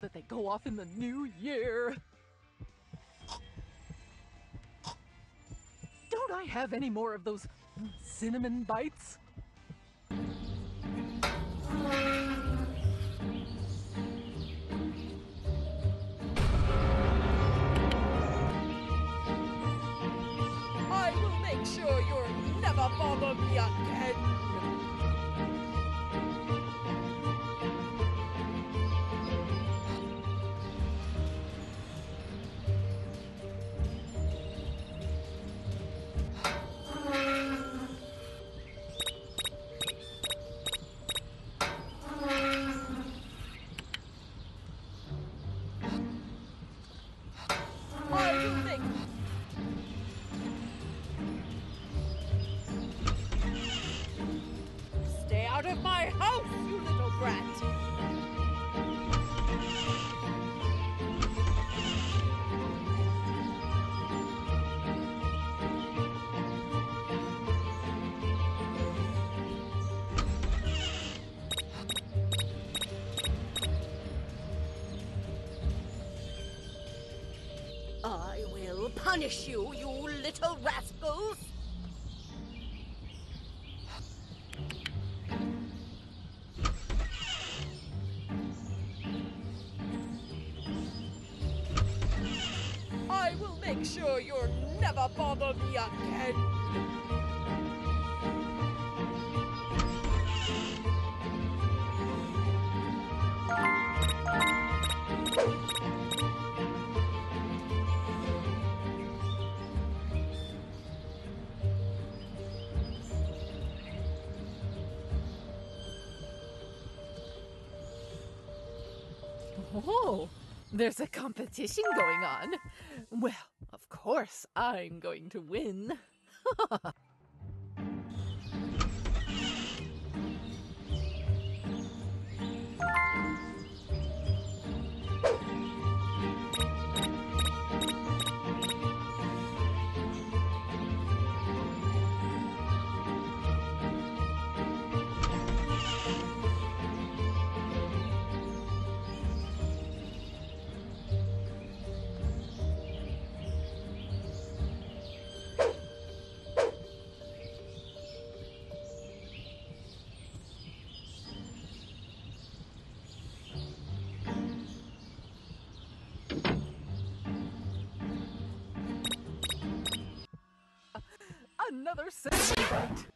that they go off in the new year. Don't I have any more of those cinnamon bites? I will make sure you'll never me again. Punish you, you little rascals! I will make sure you'll never bother me again. There's a competition going on. Well, of course, I'm going to win. Another cinnamon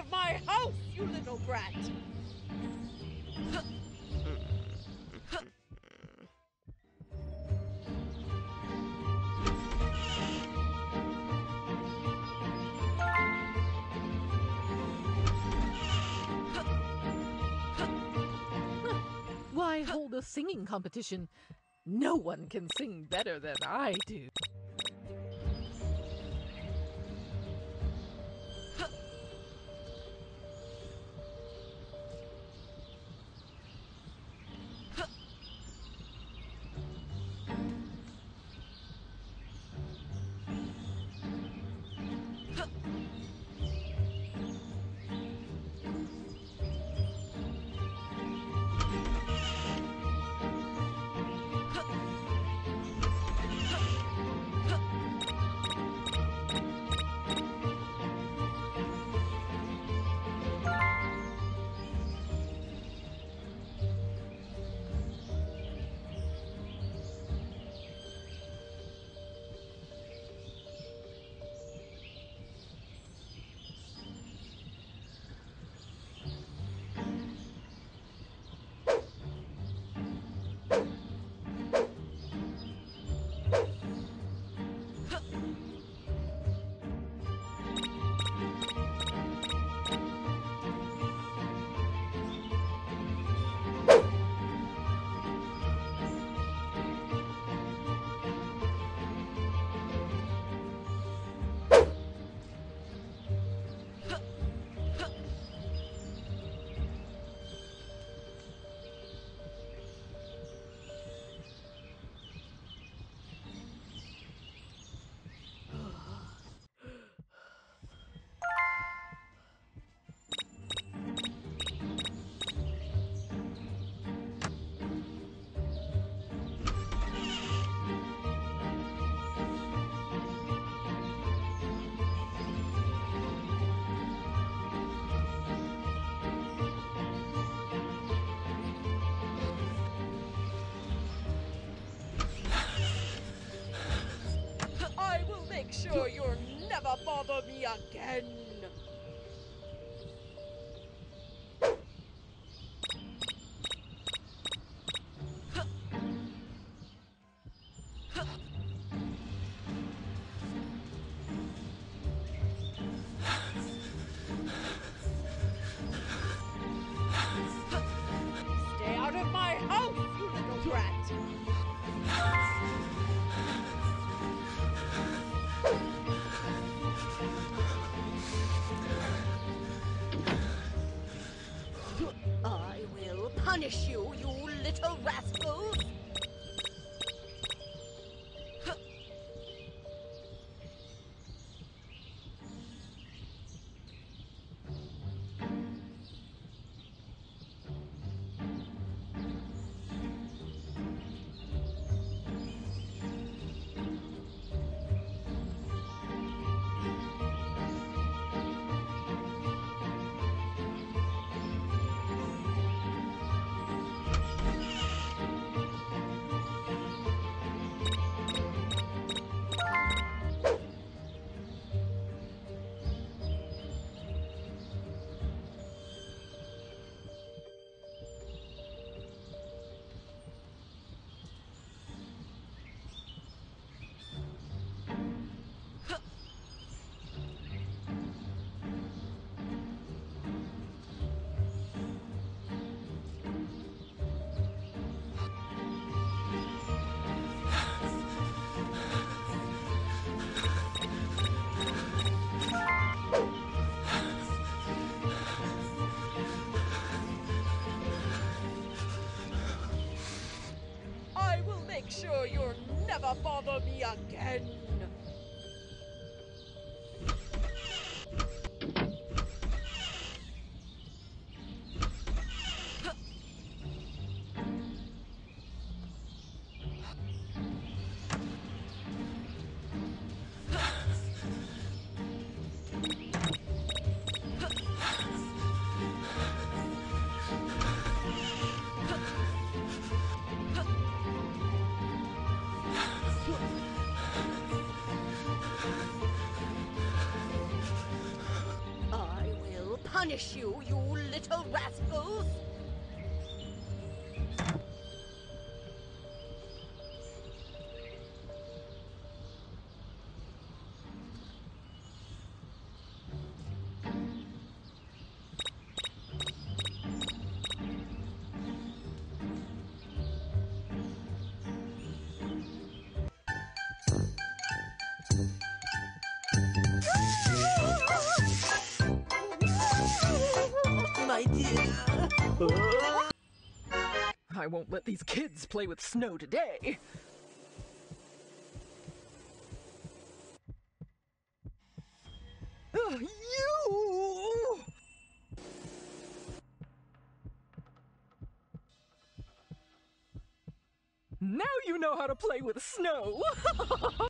of my house, you little brat! Why hold a singing competition? No one can sing better than I do. Again. Will punish you, I won't let these kids play with snow today. Ugh, you! Now you know how to play with snow!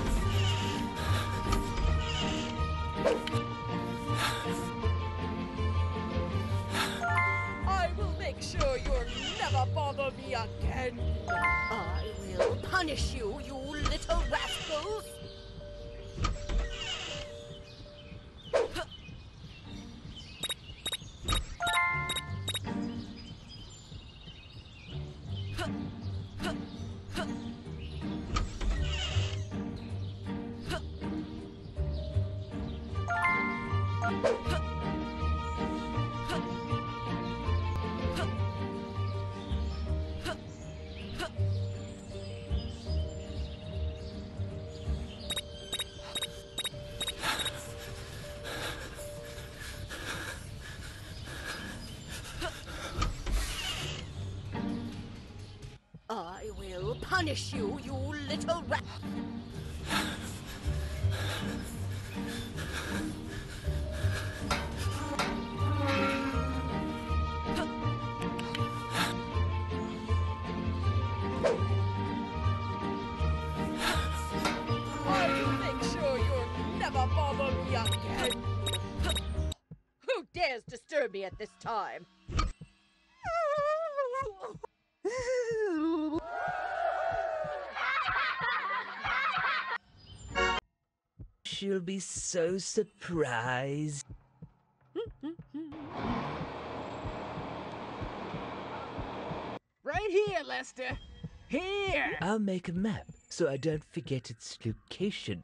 I will punish you, you little rat. You'll never bother me again! Who dares disturb me at this time? She'll be so surprised. right here, Lester! Here! I'll make a map so I don't forget its location.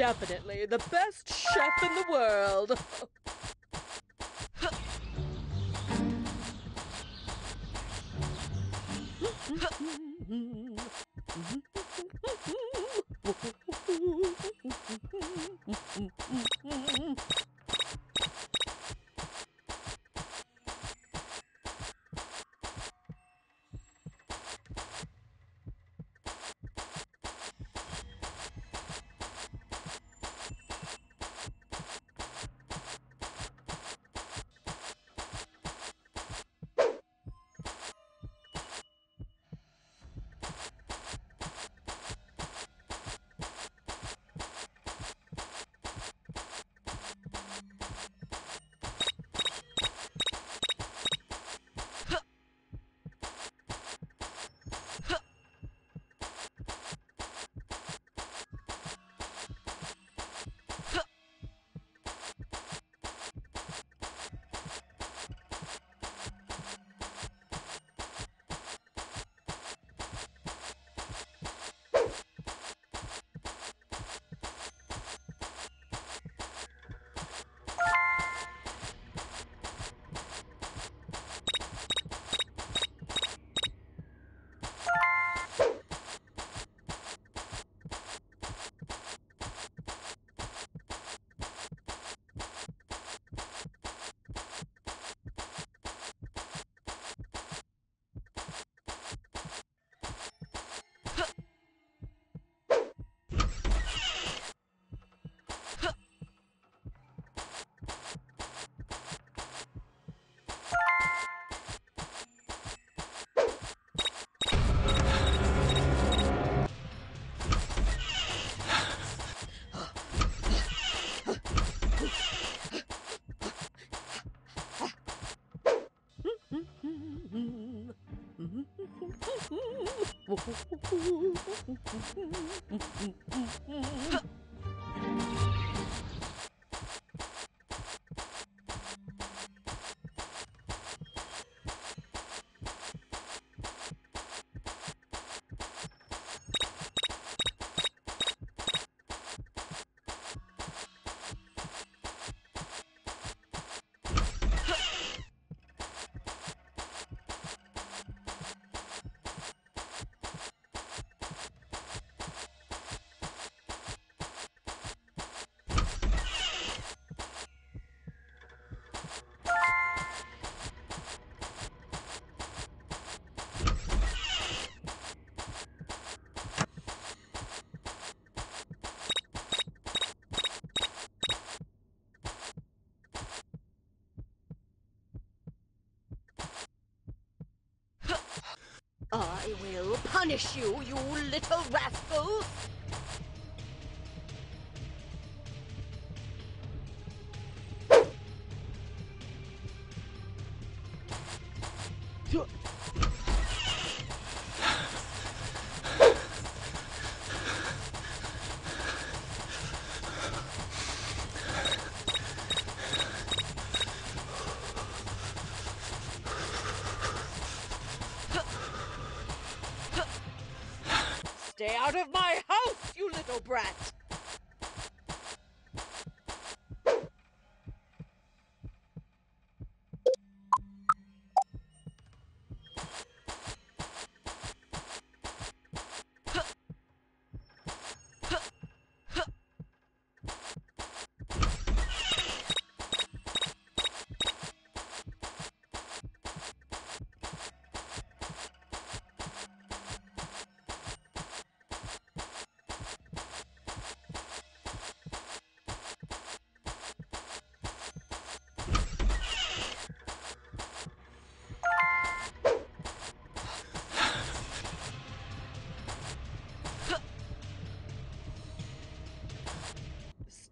Definitely the best chef in the world. 嗯嗯嗯嗯嗯嗯嗯嗯嗯嗯 punish you, you little rascals! Brat!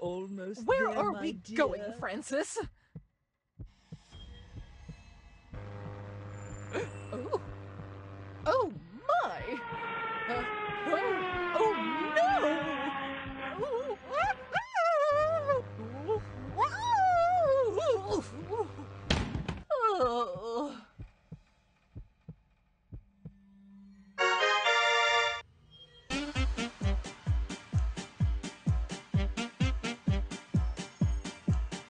Almost Where there, are we dear. going, Francis?